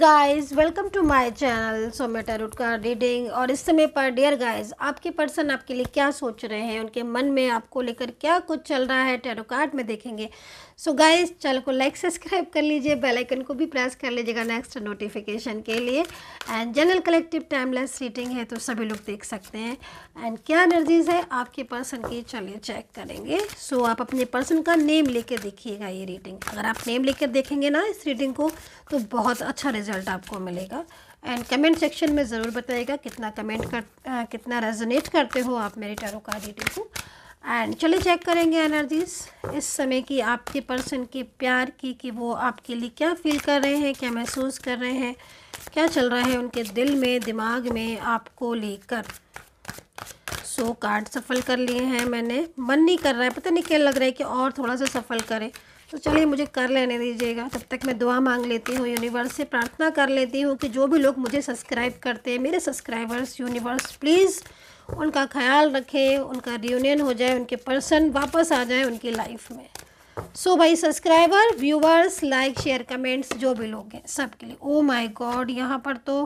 Guys welcome to my channel Somya tarot का reading और इस समय पर डियर गाइस आपके पर्सन आपके लिए क्या सोच रहे हैं? उनके मन में आपको लेकर क्या कुछ चल रहा है? टैरो कार्ड में देखेंगे. सो गाइस चैनल को लाइक सब्सक्राइब कर लीजिए. बेल आइकन को भी प्रेस कर लीजिएगा नेक्स्ट नोटिफिकेशन के लिए. And general collective timeless reading है तो सभी लोग देख सकते हैं. एंड क्या एनर्जीज है? आपके पर्सन की. चलिए चेक करेंगे. सो so, आप अपने पर्सन का नेम लेकर देखिएगा ये रीडिंग अगर आप नेम लेकर देखेंगे ना इस रीडिंग को तो बहुत अच्छा रिज़ल्ट आपको मिलेगा। एंड कमेंट सेक्शन में ज़रूर बताइएगा कितना कमेंट कर आ, कितना रेजोनेट करते हो आप मेरे टैरो का रीडिंग को। एंड चलिए चेक करेंगे एनर्जीज इस समय की आपके पर्सन के प्यार की कि वो आपके लिए क्या फील कर रहे हैं क्या महसूस कर रहे हैं क्या चल रहा है उनके दिल में दिमाग में आपको लेकर। सो कार्ड सफल कर लिए हैं मैंने। मन नहीं कर रहा है। पता नहीं क्या लग रहा है कि और थोड़ा सा सफल करें। तो चलिए मुझे कर लेने दीजिएगा। तब तक मैं दुआ मांग लेती हूँ यूनिवर्स से प्रार्थना कर लेती हूँ कि जो भी लोग मुझे सब्सक्राइब करते हैं मेरे सब्सक्राइबर्स यूनिवर्स प्लीज़ उनका ख्याल रखें उनका रियूनियन हो जाए उनके पर्सन वापस आ जाए उनकी लाइफ में। सो so, भाई subscriber viewers like share comments जो भी लोग हैं सब के लिए। ओ माय गॉड यहाँ पर तो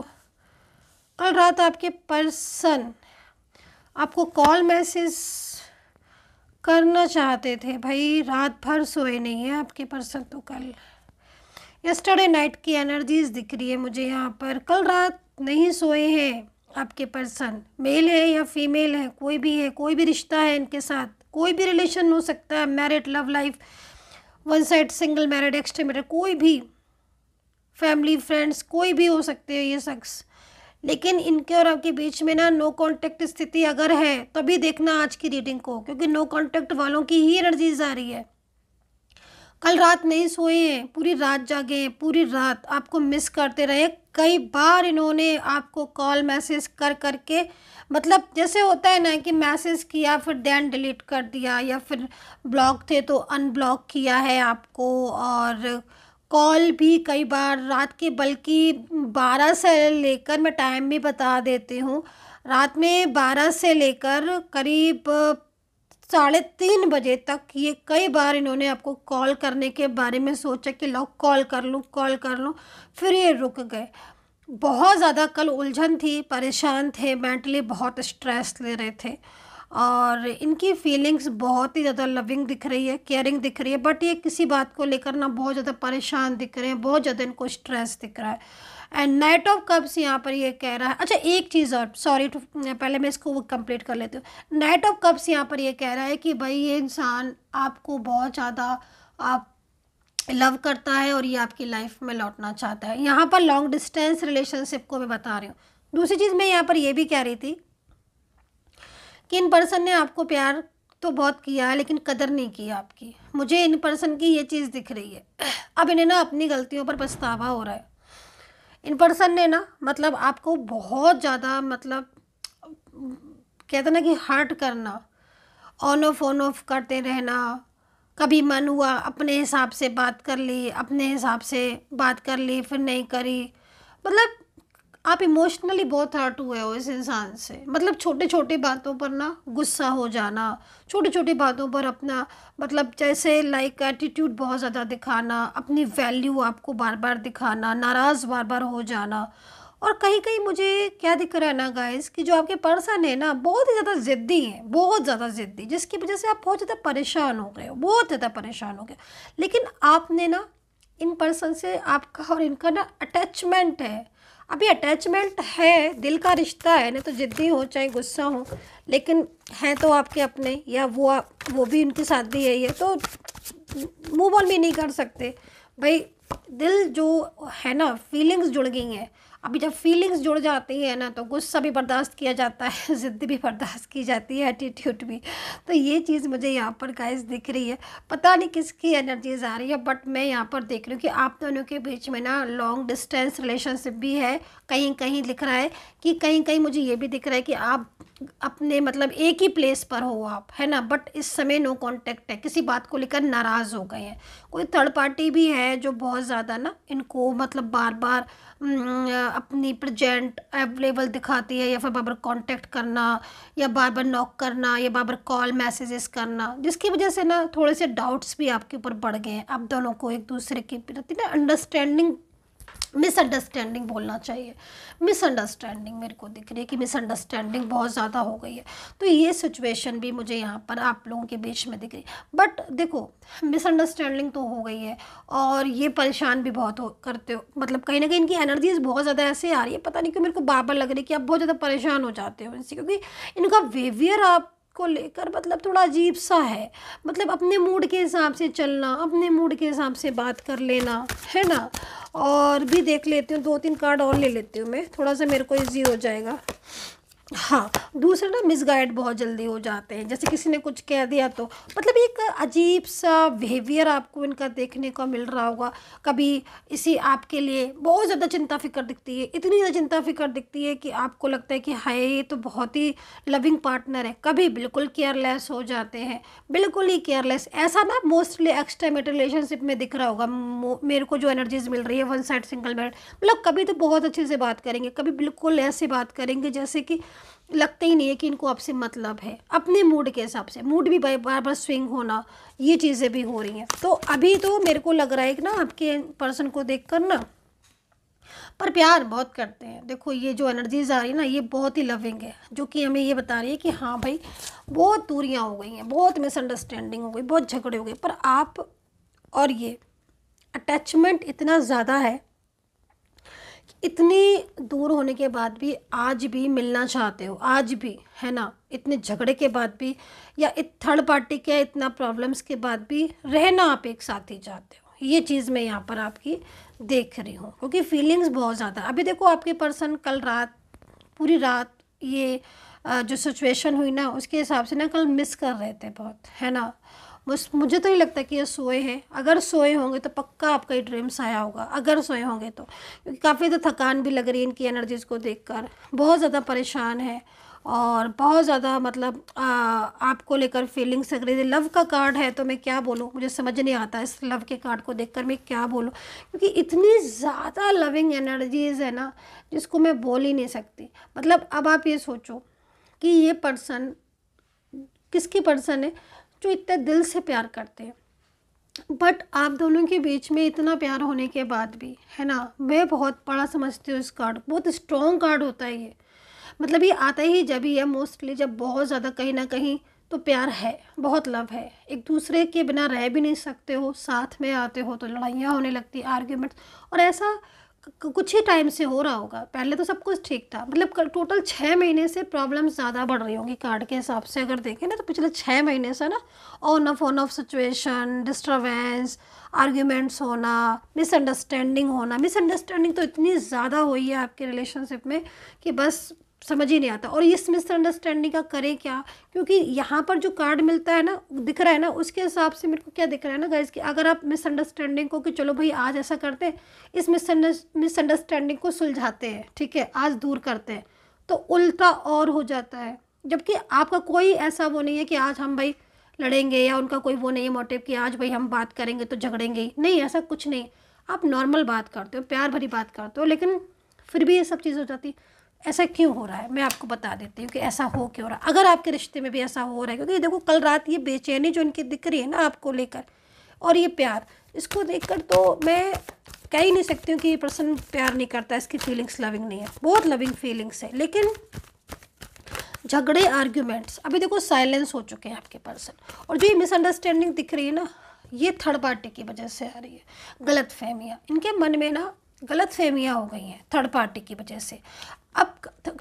कल रात आपके पर्सन आपको कॉल मैसेज करना चाहते थे। भाई, रात भर सोए नहीं है आपके पर्सन तो कल। यस्टरडे नाइट की एनर्जीज दिख रही है मुझे यहाँ पर। कल रात नहीं सोए हैं आपके पर्सन मेल है या फीमेल है, कोई भी है, कोई भी रिश्ता है इनके साथ। कोई भी रिलेशन हो सकता है married love life one side single married एक्सट्रीमेटेड कोई भी फैमिली फ्रेंड्स कोई भी हो सकते हैं ये शख्स। लेकिन इनके और आपके बीच में ना नो कांटेक्ट स्थिति अगर है, तभी देखना आज की रीडिंग को, क्योंकि नो कांटेक्ट वालों की ही एनर्जीज आ रही है। कल रात नहीं सोए हैं, पूरी रात जागे हैं, पूरी रात आपको मिस करते रहे। कई बार इन्होंने आपको कॉल मैसेज कर करके मतलब जैसे होता है ना कि मैसेज किया, फिर दैन डिलीट कर दिया, या फिर ब्लॉक थे तो अनब्लॉक किया है आपको, और कॉल भी कई बार रात के, बल्कि बारह से लेकर मैं टाइम भी बता देती हूँ। रात में बारह से लेकर करीब साढ़े तीन बजे तक ये कई बार इन्होंने आपको कॉल करने के बारे में सोचा कि लो, कॉल कर लूँ, कॉल कर लूँ, फिर ये रुक गए। बहुत ज़्यादा कल उलझन थी, परेशान थे, मेंटली बहुत स्ट्रेस ले रहे थे। और इनकी फीलिंग्स बहुत ही ज़्यादा लविंग दिख रही है केयरिंग दिख रही है बट ये किसी बात को लेकर ना बहुत ज़्यादा परेशान दिख रहे हैं, बहुत ज़्यादा इनको स्ट्रेस दिख रहा है। एंड नाइट ऑफ़ कप्स यहाँ पर ये कह रहा है अच्छा एक चीज़ और सॉरी टू पहले मैं इसको कंप्लीट कर लेती हूँ। नाइट ऑफ़ कप्स यहाँ पर ये कह रहा है कि भाई ये इंसान आपको बहुत ज़्यादा आप लव करता है और ये आपकी लाइफ में लौटना चाहता है। यहाँ पर लॉन्ग डिस्टेंस रिलेशनशिप को मैं बता रही हूँ। दूसरी चीज़ मैं यहाँ पर ये भी कह रही थी कि इन पर्सन ने आपको प्यार तो बहुत किया है, लेकिन कदर नहीं किया आपकी। मुझे इन पर्सन की ये चीज़ दिख रही है। अब इन्हें ना अपनी गलतियों पर पछतावा हो रहा है। इन पर्सन ने ना मतलब आपको बहुत ज़्यादा मतलब कहते ना कि हर्ट करना ऑन ऑफ़ ऑन ऑफ़ करते रहना, कभी मन हुआ अपने हिसाब से बात कर ली, अपने हिसाब से बात कर ली, फिर नहीं करी। मतलब आप इमोशनली बहुत हर्ट हुए हो इस इंसान से। मतलब छोटे छोटे बातों पर ना गुस्सा हो जाना छोटी छोटी बातों पर अपना मतलब जैसे लाइक एटीट्यूड बहुत ज़्यादा दिखाना, अपनी वैल्यू आपको बार बार दिखाना, नाराज़ बार बार हो जाना। और कहीं कहीं मुझे क्या दिख रहा है ना गाइस कि जो आपके पर्सन है ना, बहुत ही ज़्यादा ज़िद्दी हैं, बहुत ज़्यादा ज़िद्दी, जिसकी वजह से आप बहुत ज़्यादा परेशान हो गए हो, बहुत ज़्यादा परेशान हो गए लेकिन आपने ना इन पर्सन से आपका और इनका ना अटैचमेंट है। अभी अटैचमेंट है, दिल का रिश्ता है, ना तो ज़िद्दी हो, चाहे गुस्सा हो, लेकिन है तो आपके अपने, या वो वो भी उनके साथ भी है ये तो मूव ऑन भी नहीं कर सकते। भाई, दिल जो है ना फीलिंग्स जुड़ गई हैं। अभी जब फीलिंग्स जुड़ जाती है ना तो गुस्सा भी बर्दाश्त किया जाता है, ज़िद्द भी बर्दाश्त की जाती है एटीट्यूड भी। तो ये चीज़ मुझे यहाँ पर गाइस दिख रही है। पता नहीं किसकी एनर्जीज आ रही है बट मैं यहाँ पर देख रही हूँ कि आप दोनों के बीच में ना लॉन्ग डिस्टेंस रिलेशनशिप भी है। कहीं कहीं दिख रहा है कि कहीं कहीं मुझे ये भी दिख रहा है कि आप अपने मतलब एक ही प्लेस पर हो आप, है ना? बट इस समय नो कांटेक्ट है। किसी बात को लेकर नाराज़ हो गए हैं। कोई थर्ड पार्टी भी है जो बहुत ज़्यादा ना इनको मतलब बार बार अपनी प्रजेंट अवेलेबल दिखाती है या फिर बार बार कॉन्टेक्ट करना या बार बार नॉक करना या बार बार कॉल मैसेजेस करना, जिसकी वजह से ना थोड़े से डाउट्स भी आपके ऊपर बढ़ गए हैं। आप दोनों को एक दूसरे के प्रति ना अंडरस्टैंडिंग मिसअंडरस्टैंडिंग बोलना चाहिए। मिसअंडरस्टैंडिंग मेरे को दिख रही है कि मिसअंडरस्टैंडिंग बहुत ज़्यादा हो गई है। तो ये सिचुएशन भी मुझे यहाँ पर आप लोगों के बीच में दिख रही है। बट देखो मिसअंडरस्टैंडिंग तो हो गई है और ये परेशान भी बहुत हो करते हो। मतलब कहीं ना कहीं इनकी एनर्जीज बहुत ज़्यादा ऐसे आ रही है, पता नहीं क्यों मेरे को बार बार लग रही है कि आप बहुत ज़्यादा परेशान हो जाते हो इनसे, क्योंकि इनका बिहेवियर आप को लेकर मतलब थोड़ा अजीब सा है। मतलब अपने मूड के हिसाब से चलना, अपने मूड के हिसाब से बात कर लेना, है ना? और भी देख लेती हूँ, दो तीन कार्ड और ले लेती हूँ मैं। थोड़ा सा मेरे को ईजी हो जाएगा। हाँ दूसरा ना मिसगाइड बहुत जल्दी हो जाते हैं। जैसे किसी ने कुछ कह दिया तो मतलब एक अजीब सा बिहेवियर आपको इनका देखने को मिल रहा होगा। कभी इसी आपके लिए बहुत ज़्यादा चिंता फ़िक्र दिखती है, इतनी ज़्यादा चिंता फ़िक्र दिखती है कि आपको लगता है कि हाय, ये तो बहुत ही लविंग पार्टनर है। कभी बिल्कुल केयरलेस हो जाते हैं, बिल्कुल ही केयरलेस ऐसा ना मोस्टली एक्सट्रा रिलेशनशिप में दिख रहा होगा। मेरे को जो एनर्जीज मिल रही है वन साइड सिंगल मैरिड मतलब कभी तो बहुत अच्छे से बात करेंगे, कभी बिल्कुल ऐसे बात करेंगे जैसे कि लगता ही नहीं है कि इनको आपसे मतलब है। अपने मूड के हिसाब से। मूड भी बार बार स्विंग होना, ये चीज़ें भी हो रही हैं। तो अभी तो मेरे को लग रहा है कि ना आपके पर्सन को देख कर ना, पर प्यार बहुत करते हैं। देखो, ये जो एनर्जीज आ रही है ना, ये बहुत ही लविंग है, जो कि हमें ये बता रही है कि हाँ भाई, बहुत दूरियाँ हो गई हैं, बहुत मिसअंडरस्टैंडिंग हो गई, बहुत झगड़े हो गए, पर आप और ये अटैचमेंट इतना ज़्यादा है इतनी दूर होने के बाद भी आज भी मिलना चाहते हो, आज भी, है ना? इतने झगड़े के बाद भी या थर्ड पार्टी के इतना प्रॉब्लम्स के बाद भी रहना आप एक साथ ही चाहते हो। ये चीज़ मैं यहाँ पर आपकी देख रही हूँ, क्योंकि फीलिंग्स बहुत ज़्यादा। अभी देखो आपके पर्सन कल रात, पूरी रात ये जो सिचुएशन हुई ना, उसके हिसाब से ना कल मिस कर रहे थे बहुत, है ना? बस मुझे तो नहीं लगता कि ये सोए हैं। अगर सोए होंगे तो पक्का आपका ही ड्रीम्स आया होगा। अगर सोए होंगे तो। क्योंकि काफ़ी तो थकान भी लग रही है इनकी एनर्जीज़ को देखकर। बहुत ज़्यादा परेशान है और बहुत ज़्यादा मतलब आ, आपको लेकर फीलिंग्स लग रही थी लव का कार्ड है तो मैं क्या बोलूँ? मुझे समझ नहीं आता इस लव के कार्ड को देखकर मैं क्या बोलूँ? क्योंकि इतनी ज़्यादा लविंग एनर्जीज़ है ना जिसको मैं बोल ही नहीं सकती। मतलब अब आप ये सोचो कि ये पर्सन किसकी पर्सन है? जो इतने दिल से प्यार करते हैं। बट आप दोनों के बीच में इतना प्यार होने के बाद भी, है ना, मैं बहुत बड़ा समझती हूँ इस कार्ड बहुत स्ट्रॉन्ग कार्ड होता है ये। मतलब ये आता ही जब ही है मोस्टली जब बहुत ज़्यादा कहीं ना कहीं तो प्यार है, बहुत लव है। एक दूसरे के बिना रह भी नहीं सकते हो, साथ में आते हो तो लड़ाइयाँ होने लगती आर्ग्यूमेंट्स और ऐसा कुछ ही टाइम से हो रहा होगा। पहले तो सब कुछ ठीक था। मतलब टोटल छः महीने से प्रॉब्लम ज़्यादा बढ़ रही होंगी कार्ड के हिसाब से अगर देखें ना तो पिछले छः महीने से ना on off on off situation disturbance arguments होना मिसअंडरस्टैंडिंग होना। मिसअंडरस्टैंडिंग तो इतनी ज़्यादा हुई है आपके रिलेशनशिप में कि बस समझ ही नहीं आता। और इस मिसअंडरस्टैंडिंग का करें क्या? क्योंकि यहाँ पर जो कार्ड मिलता है ना दिख रहा है ना, उसके हिसाब से मेरे को क्या दिख रहा है ना गाइज़ कि अगर आप मिसअंडरस्टैंडिंग को कि चलो भाई आज ऐसा करते हैं, इस मिसअंडरस्टैंडिंग को सुलझाते हैं, ठीक है, आज दूर करते हैं तो उल्टा और हो जाता है। जबकि आपका कोई ऐसा वो नहीं है कि आज हम भाई लड़ेंगे या उनका कोई वो नहीं है मोटिव कि आज भाई हम बात करेंगे तो झगड़ेंगे नहीं, ऐसा कुछ नहीं। आप नॉर्मल बात करते हो, प्यार भरी बात करते हो, लेकिन फिर भी ये सब चीज़ हो जाती। ऐसा क्यों हो रहा है? मैं आपको बता देती हूँ कि ऐसा हो क्यों रहा है। अगर आपके रिश्ते में भी ऐसा हो रहा है, क्योंकि देखो, कल रात ये बेचैनी जो इनकी दिख रही है ना आपको लेकर, और ये प्यार, इसको देखकर तो मैं कह ही नहीं सकती हूँ कि ये पर्सन प्यार नहीं करता, इसकी फीलिंग्स लविंग नहीं है। बहुत लविंग फीलिंग्स है, लेकिन झगड़े आर्ग्यूमेंट्स अभी देखो साइलेंस हो चुके हैं आपके पर्सन और जो ये मिसअंडरस्टैंडिंग दिख रही है ना, ये थर्ड पार्टी की वजह से आ रही है। गलत फहमियाँ इनके मन में ना गलत फहमियाँ हो गई हैं थर्ड पार्टी की वजह से। अब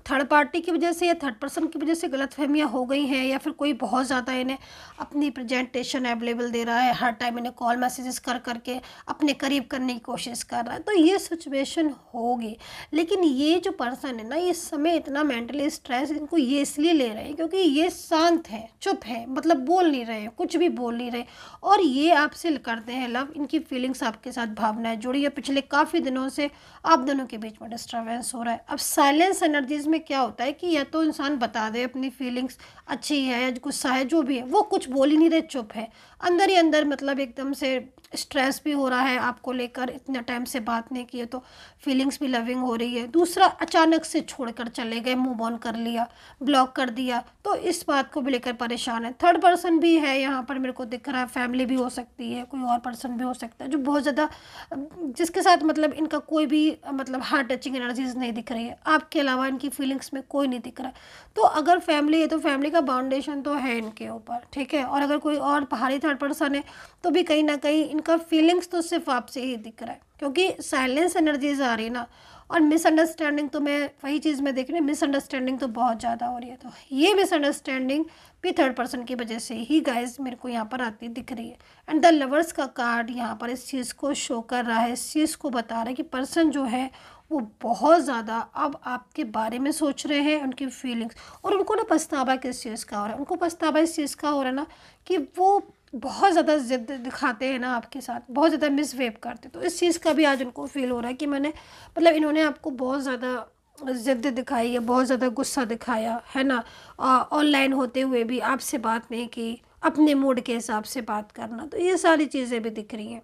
थर्ड पार्टी की वजह से या थर्ड पर्सन की वजह से गलत फहमियाँ हो गई हैं या फिर कोई बहुत ज़्यादा इन्हें अपनी प्रेजेंटेशन अवेलेबल दे रहा है, हर टाइम इन्हें कॉल मैसेजेस कर करके अपने करीब करने की कोशिश कर रहा है तो ये सिचुएशन होगी। लेकिन ये जो पर्सन है ना, ये समय इतना मेंटली स्ट्रेस इनको ये इसलिए ले रहे हैं क्योंकि ये शांत है, चुप है मतलब बोल नहीं रहे हैं, कुछ भी बोल नहीं रहे और ये आपसे करते हैं लव इनकी फीलिंग्स आपके साथ भावनाएँ जुड़ी है। पिछले काफ़ी दिनों से आप दोनों के बीच में डिस्टर्बेंस हो रहा है। अब साइलेंट साइलेंस एनर्जीज़ में क्या होता है कि या तो इंसान बता दे अपनी फीलिंग्स अच्छी है गुस्सा है, जो भी है, वो कुछ बोल ही नहीं रहे, चुप है। अंदर ही अंदर मतलब एकदम से स्ट्रेस भी हो रहा है आपको लेकर, इतना टाइम से बात नहीं की है तो फीलिंग्स भी लविंग हो रही है। दूसरा, अचानक से छोड़कर चले गए मूव ऑन कर लिया ब्लॉक कर दिया तो इस बात को भी लेकर परेशान है। थर्ड पर्सन भी है, यहाँ पर मेरे को दिख रहा है फैमिली भी हो सकती है, कोई और पर्सन भी हो सकता है, जो बहुत ज़्यादा, जिसके साथ मतलब इनका कोई भी मतलब हार्ट टचिंग एनर्जीज नहीं दिख रही है। आपके अलावा इनकी फीलिंग्स में कोई नहीं दिख रहा तो अगर फैमिली है तो फैमिली का बाउंडेशन तो है इनके ऊपर, ठीक है? और अगर कोई और पहाड़ी थर्ड पर्सन है तो भी कहीं ना कहीं इनका फीलिंग्स तो सिर्फ़ आपसे ही दिख रहा है, क्योंकि साइलेंस एनर्जीज आ रही ना। और मिसअंडरस्टैंडिंग तो मैं वही चीज़ में देख रही हूँ मिसअंडरस्टैंडिंग तो बहुत ज़्यादा हो रही है। तो ये मिसअंडरस्टैंडिंग भी थर्ड पर्सन की वजह से ही गाइस मेरे को यहाँ पर आती दिख रही है। एंड द लवर्स का कार्ड यहाँ पर इस चीज़ को शो कर रहा है, इस चीज़ को बता रहा है कि पर्सन जो है, वो बहुत ज़्यादा अब आपके बारे में सोच रहे हैं, उनकी फीलिंग्स और उनको ना पछतावा किस चीज़ का हो रहा है, उनको पछतावा इस चीज़ का हो रहा है ना कि वो बहुत ज़्यादा ज़िद दिखाते हैं ना आपके साथ, बहुत ज़्यादा मिसवेप करते तो इस चीज़ का भी आज उनको फील हो रहा है कि मैंने मतलब इन्होंने आपको बहुत ज़्यादा ज़िद दिखाई है, बहुत ज़्यादा गुस्सा दिखाया, है ना? ऑनलाइन होते हुए भी आपसे बात नहीं की, अपने मूड के हिसाब से बात करना। तो ये सारी चीज़ें भी दिख रही हैं।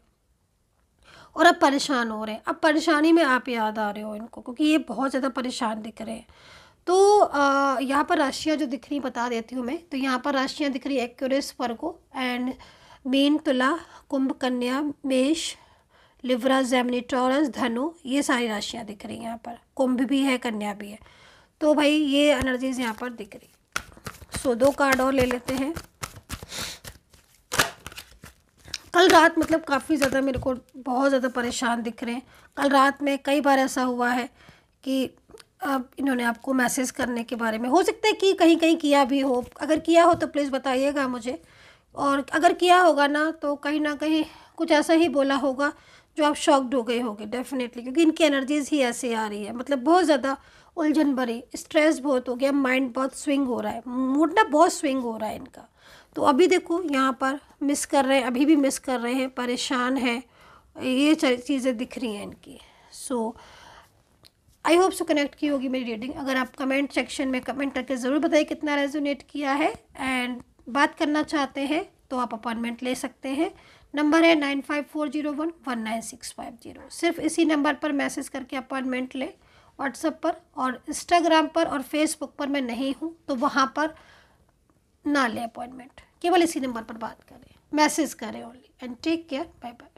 और अब परेशान हो रहे हैं। अब परेशानी में आप याद आ रहे हो इनको, क्योंकि ये बहुत ज़्यादा परेशान दिख रहे हैं। तो यहाँ पर राशियाँ जो दिख रही बता देती हूँ मैं। तो यहाँ पर राशियाँ दिख रही एक्यूरेस वर्गो एंड मीन तुला, कुंभ कन्या, मेष, लिवरा, जैमनी, टॉरस, धनु, ये सारी राशियाँ दिख रही हैं यहाँ पर। कुंभ भी है, कन्या भी है। तो भाई, ये एनर्जीज यहाँ पर दिख रही सो दो कार्ड और ले लेते हैं। कल रात मतलब काफ़ी ज़्यादा मेरे को बहुत ज़्यादा परेशान दिख रहे हैं। कल रात में कई बार ऐसा हुआ है कि अब इन्होंने आपको मैसेज करने के बारे में, हो सकता है कि कहीं कहीं किया भी हो। अगर किया हो तो प्लीज़ बताइएगा मुझे। और अगर किया होगा ना तो कहीं ना कहीं कुछ ऐसा ही बोला होगा, जो आप शॉक्ड हो गए होगे डेफिनेटली क्योंकि इनकी एनर्जीज़ ही ऐसे आ रही है। मतलब बहुत ज़्यादा उलझन भरी स्ट्रेस बहुत हो गया माइंड बहुत स्विंग हो रहा है मूड ना बहुत स्विंग हो रहा है इनका। तो अभी देखो, यहाँ पर मिस कर रहे हैं, अभी भी मिस कर रहे हैं, परेशान हैं, ये चीज़ें दिख रही हैं इनकी। सो आई होप सो कनेक्ट की होगी मेरी रीडिंग अगर आप कमेंट सेक्शन में कमेंट करके ज़रूर बताइए कितना रेजोनेट किया है एंड बात करना चाहते हैं तो आप अपॉइंटमेंट ले सकते हैं। नंबर है nine five four zero one one nine six five zero सिर्फ़ इसी नंबर पर मैसेज करके अपॉइंटमेंट लें व्हाट्सएप पर, और इंस्टाग्राम पर, और फेसबुक पर मैं नहीं हूँ तो वहाँ पर ना लें अपॉइंटमेंट केवल इसी नंबर पर बात करें। मैसेज करें only and take care bye bye